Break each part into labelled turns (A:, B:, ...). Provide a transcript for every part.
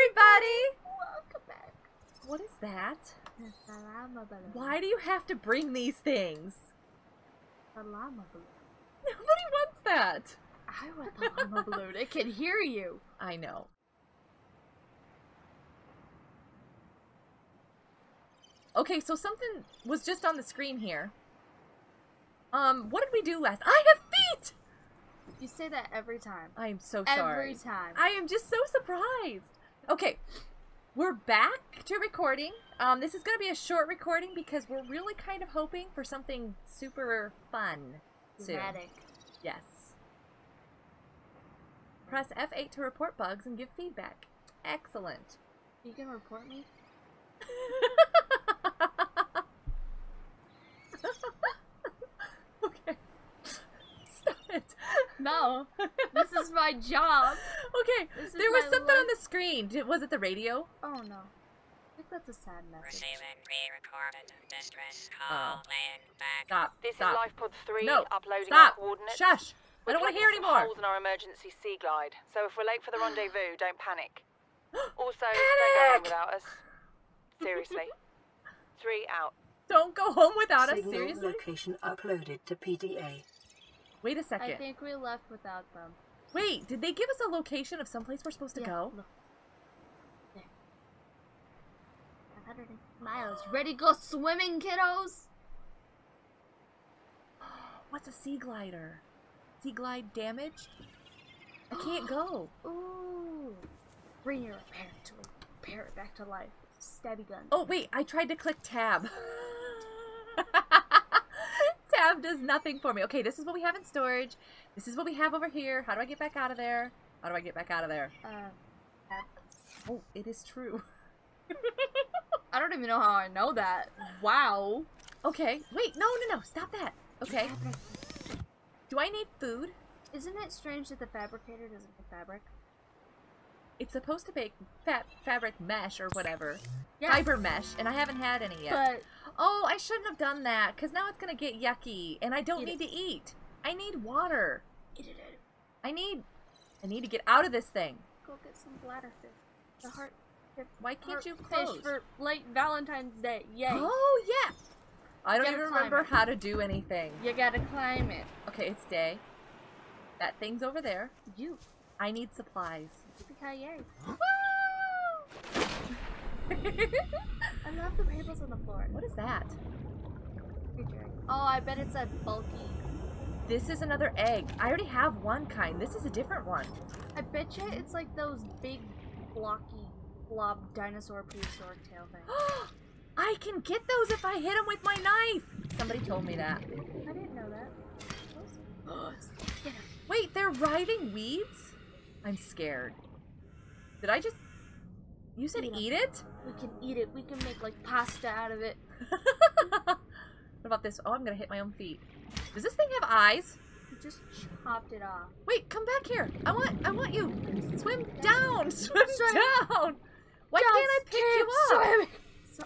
A: everybody!
B: Welcome back.
A: What is that? Why do you have to bring these things?
B: Salama balloon.
A: Nobody wants that.
B: I want the llama balloon. It can hear you.
A: I know. Okay, so something was just on the screen here. Um, what did we do last? I have feet!
B: You say that every time.
A: I am so sorry.
B: Every time.
A: I am just so surprised. Okay, we're back to recording. Um, this is going to be a short recording because we're really kind of hoping for something super fun soon.
B: Dramatic.
A: Yes. Press F8 to report bugs and give feedback. Excellent.
B: You can report me?
A: okay. Stop it.
B: No. this is my job.
A: Okay,
B: This
A: there was
B: my
A: something on the screen. Did, was it the radio?
B: Oh no. I think that's a sad message.
C: Receiving pre-recorded distress
A: Oh.
C: call playing back.
A: Stop.
D: This
A: stop.
D: is LifePod 3
A: No,
D: uploading
A: Stop.
D: coordinates.
A: Shush.
D: We're
A: don't want to hear
D: some
A: anymore.
D: holes in our emergency sea glide, so if we're late for the rendezvous, don't panic. Also, don't go home without us. Seriously. Three out.
A: Don't go home without us.
E: Signal
A: Seriously?
E: location uploaded to PDA.
A: Wait a second.
B: I think we left without them.
A: Wait, did they give us a location of someplace we're supposed to
B: Yeah,
A: go?
B: Look. There. 500 miles. Ready to go swimming, kiddos?
A: What's a sea glider? Sea glide damaged? I can't go.
B: Ooh. Bring your repair to parrot back to life. Stabby gun.
A: Oh, wait, I tried to click tab. tab does nothing for me. Okay, this is what we have in storage. This is what we have over here. How do I get back out of there? How do I get back out of there?
B: Uh.
A: Oh, it is true.
B: I don't even know how I know that. Wow.
A: Okay, wait, no, no, no, stop that. Okay, do I need food?
B: Isn't it strange that the fabricator doesn't make fabric?
A: It's supposed to make fa- fabric mesh or whatever.
B: Yeah.
A: Fiber mesh, and I haven't had any yet.
B: But
A: Oh, I shouldn't have done that, because now it's going to get yucky, and I don't need to eat. I need water.
B: eat it, it.
A: I need... I need to get out of this thing.
B: Go get some bladder fish. The heart. the
A: Why can't
B: heart
A: you
B: fish for late Valentine's Day? Yay!
A: Oh, yeah! I don't even remember
B: it.
A: how to do anything.
B: You gotta climb it.
A: Okay, it's day. That thing's over there.
B: You.
A: I need supplies.
B: I love the on the floor.
A: what is that?
B: Oh, I bet it's a bulky.
A: This is another egg. I already have one kind. This is a different one.
B: I bet you it's like those big, blocky, blob dinosaur prehistoric tail things.
A: I can get those if I hit them with my knife. Somebody told me that.
B: I didn't know that.
A: Wait, they're riding weeds? I'm scared. Did I just... You said
B: Eat
A: it?
B: We can eat it. We can make like pasta out of it.
A: what about this? Oh, I'm gonna hit my own feet. Does this thing have eyes?
B: We just chopped it off.
A: Wait, come back here. I want I want you. Swim down. Swim
B: Swim.
A: down. Why can't I
B: Just
A: pick you up?
B: So-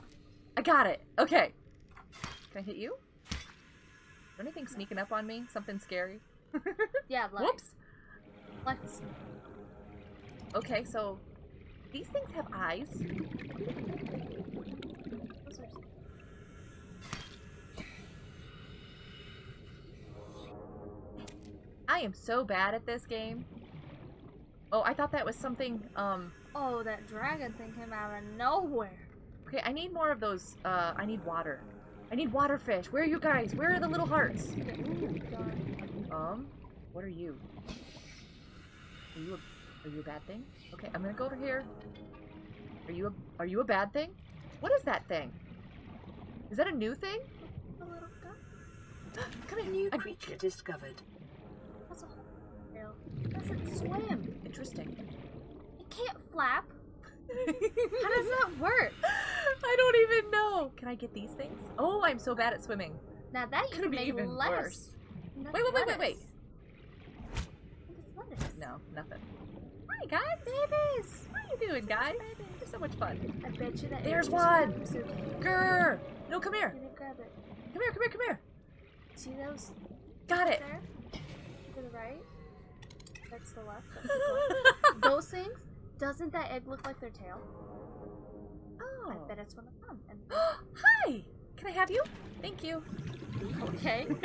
A: I got it. Okay. Can I hit you? Is anything sneaking up on me? Something scary?
B: yeah, life.
A: Whoops.
B: Life is-
A: Okay, so these things have eyes. I am so bad at this game. Oh, I thought that was something, um,
B: Oh, that dragon thing came out of nowhere.
A: okay, I need more of those, uh, I need water. I need water fish. Where are you guys? Where are the little hearts? Um, what are you? Are you a, are you a bad thing? Okay, I'm gonna go over here. Are you a, are you a bad thing? What is that thing? Is that a new thing?
B: A little duck.
A: Come here.
E: New creature discovered.
B: That's a tail. Doesn't swim.
A: Interesting.
B: It can't flap. How does that work?
A: I don't even know. Can I get these things? Oh, I'm so bad at swimming.
B: Now that you
A: Could be even
B: lettuce.
A: worse. Wait, wait, wait, wait, wait.
B: What is lettuce?
A: No, nothing. Hi, guys. Babies. What are you doing, guys? You're so much fun.
B: I bet you that
A: There's one. Grr. No, come here.
B: Grab it.
A: Come here, come here, come here.
B: See those
A: Got it.
B: there? To the right? That's the left. That's the left. those things, Doesn't that egg look like their tail?
A: Oh.
B: I bet it's one of them. And
A: Hi! Can I have you? Thank you.
B: okay,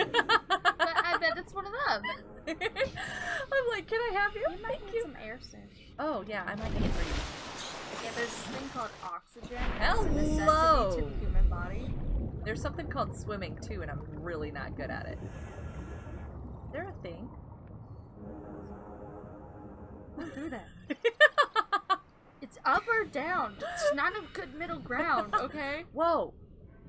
B: bet it's one of them.
A: I'm like, can I have you?
B: You might
A: Thank
B: need
A: you.
B: some air soon.
A: Oh, yeah, I might need to breathe.
B: Yeah, there's this thing called oxygen. and It's a
A: Hello.
B: to the human body.
A: There's something called swimming too, and I'm really not good at it. Is there a thing?
B: Don't do that. It's up or down. It's not a good middle ground, okay?
A: Whoa!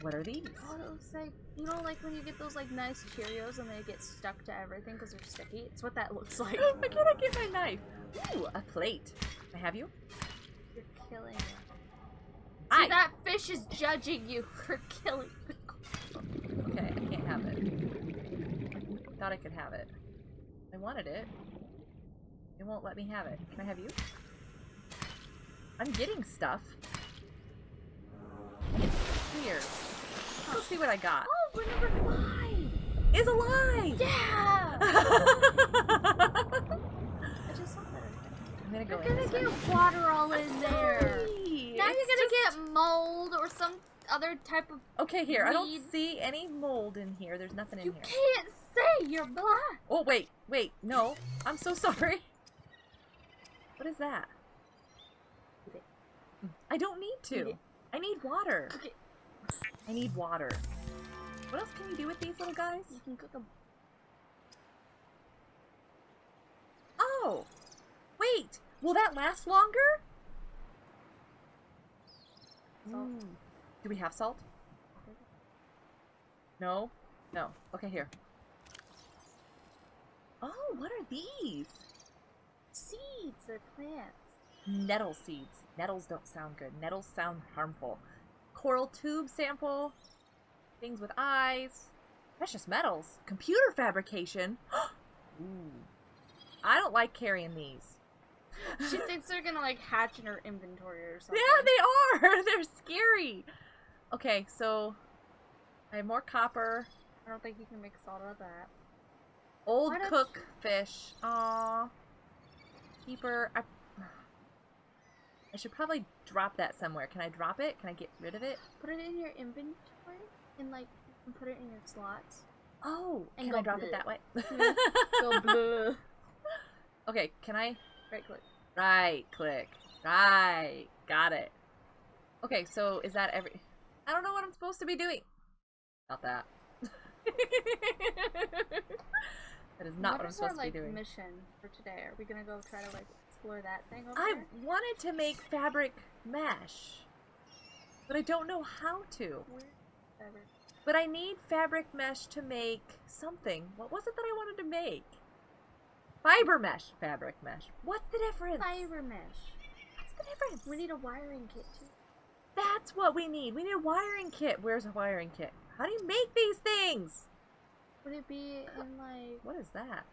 A: What are these?
B: Oh, it looks like you know, like when you get those like nice Cheerios and they get stuck to everything because they're sticky. It's what that looks like.
A: Why can't I get my knife? Ooh, a plate. I have you?
B: You're killing Me.
A: Hi.
B: See, that fish is judging you for killing.
A: Okay, I can't have it. Thought I could have it. I wanted it. It won't let me have it. Can I have you? I'm getting stuff. Weird. Let's see what I got.
B: Oh, we're number five.
A: Is alive!
B: Yeah.
A: I'm
B: just saw that.
A: gonna go
B: You're gonna get water all in there.
A: Sorry,
B: Now
A: it's
B: you're gonna
A: just-
B: get mold or some other type of.
A: Okay, here. I don't see any mold in here. There's nothing in
B: You
A: here.
B: can't say you're blind.
A: Oh, wait, wait. No. I'm so sorry. What is that? I don't need to. I need water.
B: Okay.
A: I need water. What else can you do with these little guys?
B: You can cook them.
A: Oh! Wait! Will that last longer?
B: Salt.
A: Ooh. Do we have salt? No? No. Okay, here. Oh, what are these?
B: Seeds. They're plants.
A: Nettle seeds. Nettles don't sound good. Nettles sound harmful. Coral tube sample. Things with eyes. Precious metals. Computer fabrication. Ooh. I don't like carrying these.
B: She thinks they're gonna like hatch in her inventory or something.
A: Yeah, they are. They're scary. Okay, so I have more copper.
B: I don't think you can make salt out of that.
A: Old
B: Why
A: cook fish. Aw. Keeper. I, I should probably drop that somewhere. Can I drop it? Can I get rid of it?
B: Put it in your inventory and like you put it in your slots.
A: Oh,
B: And
A: can I drop it that way? Mm-hmm.
B: Go blue.
A: okay, can I?
B: Right click.
A: Right click. Right. Got it. Okay, so is that every. I don't know what I'm supposed to be doing. Not that. that is not what, I'm
B: is our
A: supposed
B: like
A: to be doing.
B: mission for today? Are we gonna go try to like explore that thing over
A: I
B: there?
A: wanted to make fabric mesh, but I don't know how to. But I need fabric mesh to make something. What was it that I wanted to make? Fiber mesh, fabric mesh. What's the difference?
B: Fiber mesh.
A: What's the difference?
B: We need a wiring kit too.
A: That's what we need. We need a wiring kit. Where's a wiring kit? How do you make these things?
B: Would it be in like
A: What is that?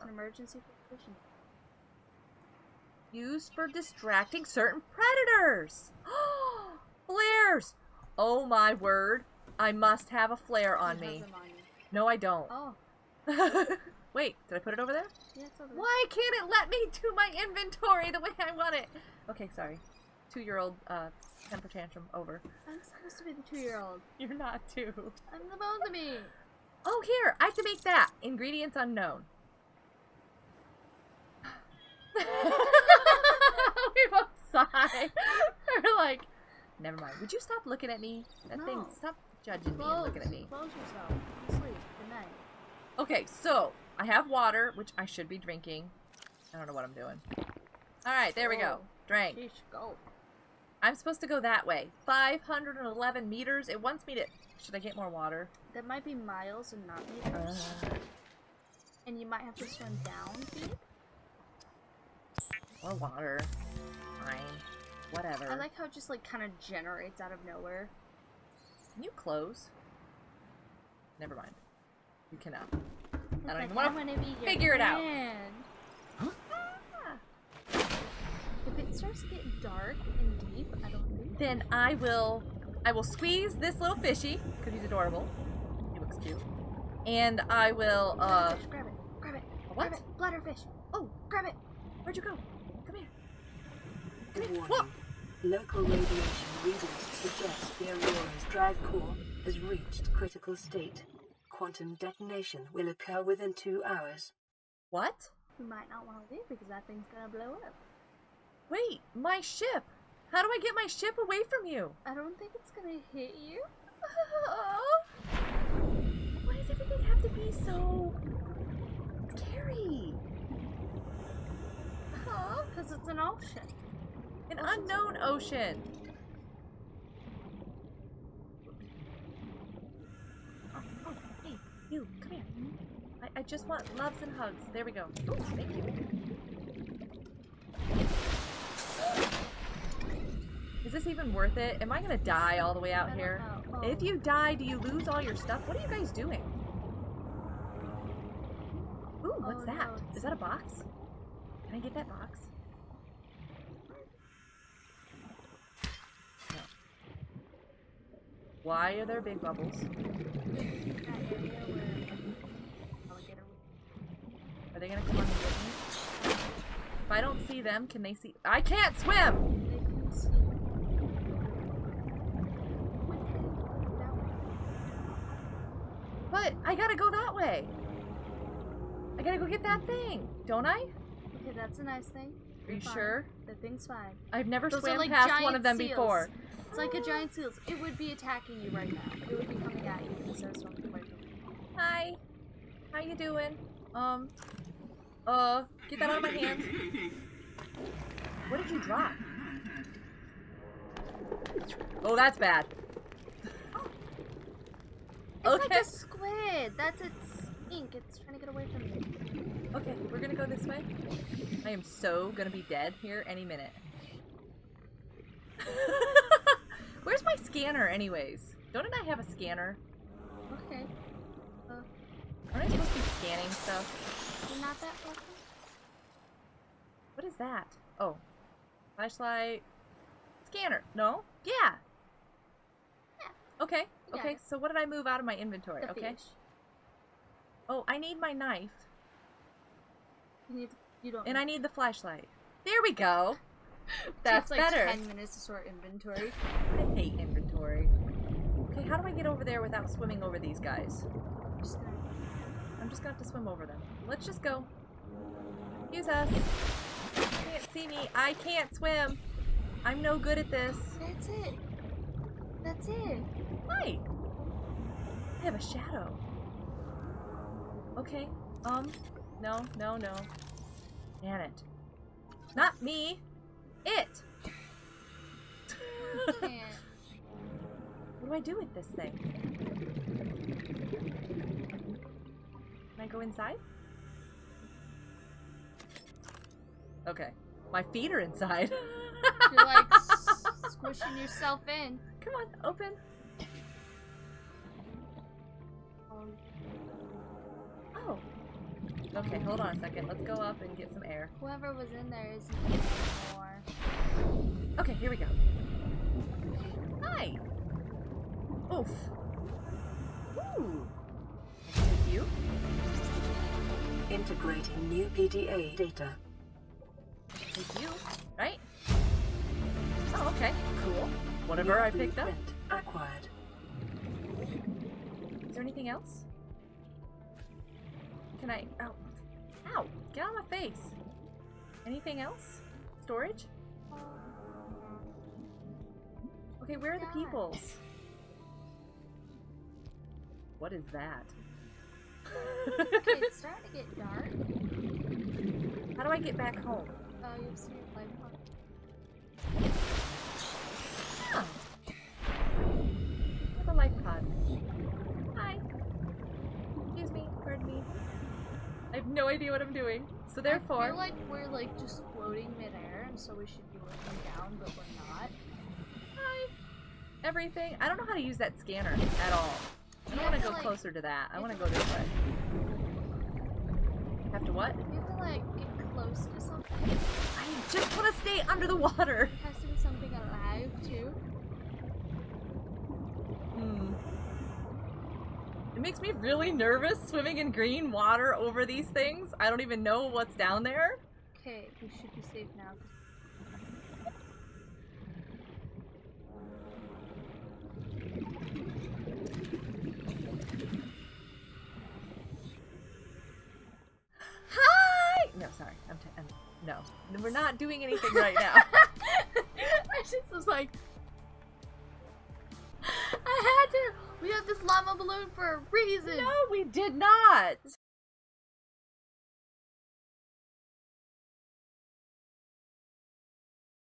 B: an emergency position?
A: Used for distracting certain predators. Flares. Oh my word. I must have a flare on me.
B: on.
A: No, I don't.
B: Oh,
A: Wait, did I put it over there?
B: yeah, it's over there.
A: Why can't it let me do my inventory the way I want it? Okay, sorry. Two-year-old uh, temper tantrum over.
B: I'm supposed to be the two-year-old.
A: You're not two.
B: I'm the supposed to be.
A: Oh, here! I have to make that. Ingredients unknown. we both sigh. We're like, never mind. Would you stop looking at me? That thing, stop judging me and looking at me.
B: Close yourself. Sleep. Good night.
A: Okay, so I have water, which I should be drinking. I don't know what I'm doing. All right, there we go.
B: Whoa.
A: Drank.
B: Sheesh, go.
A: I'm supposed to go that way. 511 meters. It wants me to. Should I get more water?
B: That might be miles and not meters.
A: Uh,
B: and you might have to swim down deep.
A: More water. Fine. Whatever.
B: I like how it just like kind of generates out of nowhere.
A: Can you close? Never mind. You cannot.
B: It's
A: I don't
B: like,
A: even wanna
B: I'm gonna be your
A: figure it out.
B: friend.
A: Ah.
B: If it starts to get dark and deep, I don't think.
A: Then I will. I will squeeze this little fishy because he's adorable. He looks cute. And I will. uh
B: Bladderfish, grab it, grab it,
A: a what?
B: grab it, bladderfish. Oh, grab it.
A: Where'd you go?
E: Active warning. Local radiation readings suggest the Aurora's drive core has reached critical state. Quantum detonation will occur within two hours.
A: What?
B: You might not want to leave because that thing's gonna blow up.
A: Wait, my ship. How do I get my ship away from you?
B: I don't think it's gonna hit you.
A: Why does everything have to be so scary? Huh?
B: Because it's an ocean.
A: An unknown ocean. Oh, oh, hey, you, come here. I, I just want loves and hugs. There we go. Oh, thank you. Is this even worth it? Am I gonna die all the way out here?
B: know.
A: If
B: Oh.
A: you die, do you lose all your stuff? What are you guys doing? Ooh, what's
B: Oh,
A: that?
B: no,
A: Is that a box? Can I get that box? Why are there big bubbles?
B: That area where alligator
A: Are they gonna come on and get me? If I don't see them, can they see? I can't swim!
B: they can see. That way.
A: But I gotta go that way. I gotta go get that thing, don't I?
B: Okay, that's a nice thing.
A: Are
B: You're fine.
A: sure?
B: The thing's fine.
A: I've never
B: Those are
A: swam
B: like
A: past one of them
B: seals.
A: before.
B: It's like a giant seal. It would be attacking you right now. It would be coming at you instead of swimming away from you.
A: Hi. How you doing? Um. Uh, get that out of my hands. What did you drop? Oh, that's bad.
B: It's
A: Okay.
B: like a squid. That's its ink. It's trying to get away from you.
A: Okay, we're gonna go this way. I am so gonna be dead here any minute. Where's my scanner, anyways? Don't I have a scanner?
B: Okay.
A: Aren't I supposed to be scanning stuff?
B: You're not that lucky.
A: What is that? Oh. Flashlight. Scanner. No? Yeah.
B: Yeah.
A: Okay. Okay,
B: it.
A: so what did I move out of my inventory?
B: The
A: okay.
B: fish.
A: Oh, I need my knife.
B: You, need, you don't.
A: And I need the flashlight. There we go. That's
B: like
A: better.
B: Ten minutes to sort inventory.
A: I hate inventory. Okay, how do I get over there without swimming over these guys?
B: I'm just gonna.
A: I'm just gonna have to swim over them. Let's just go. Use us. You can't see me. I can't swim. I'm no good at this.
B: That's it. That's it.
A: Hi. I have a shadow. Okay. Um. No, no, no. Damn it. Not me. It. What do I do with this thing? Can I go inside? Okay. My feet are inside.
B: You're like squishing yourself in.
A: Come on, open. Oh. Okay, hold on a second. Let's go up and get some air.
B: whoever was in there isn't anymore.
A: Okay, here we go. Hi. Oof. Ooh. You.
E: Integrating new PDA data.
A: Thank you. Right? Oh, okay. Cool. Whatever
E: New
A: I picked up.
E: Acquired.
A: Is there anything else? Can I? Ow. Ow. Get out of my face. Anything else? Storage? Okay, where are the peoples? What is that?
B: Okay, it's starting to get dark.
A: How do I get back home?
B: Oh, you have some light on.
A: I have a life pod. Hi. Excuse me. Pardon me. I have no idea what I'm doing. So
B: I
A: therefore,
B: feel like we're like just floating midair, and so we should be looking down, but we're not.
A: Hi. Everything. I don't know how to use that scanner at all. I don't want to
B: to,
A: go
B: like-
A: closer to that. I want to go this way. Have to what?
B: You have to like get close to something.
A: I just want to stay under the water.
B: It has to be something alive too.
A: Hmm. It makes me really nervous swimming in green water over these things. I don't even know what's down there.
B: Okay, we should be safe now.
A: sorry. I'm, t- I'm no. We're not doing anything right now.
B: I just was like, I had to. We have this llama balloon for a reason.
A: no, we did not.